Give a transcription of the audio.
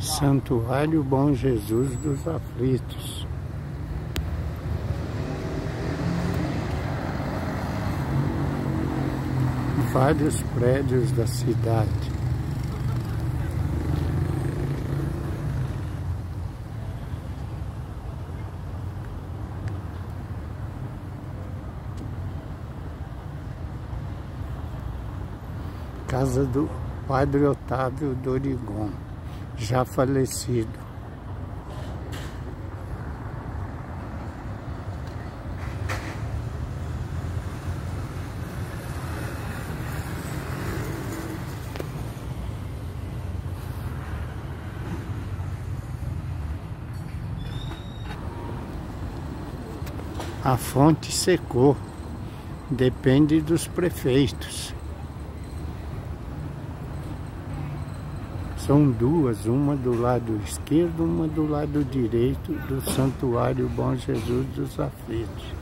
Santuário Bom Jesus dos Aflitos. Vários prédios da cidade. Casa do Padre Otávio Dorigon já falecido. A fonte secou, depende dos prefeitos. São duas, uma do lado esquerdo, uma do lado direito do Santuário Bom Jesus dos Aflitos.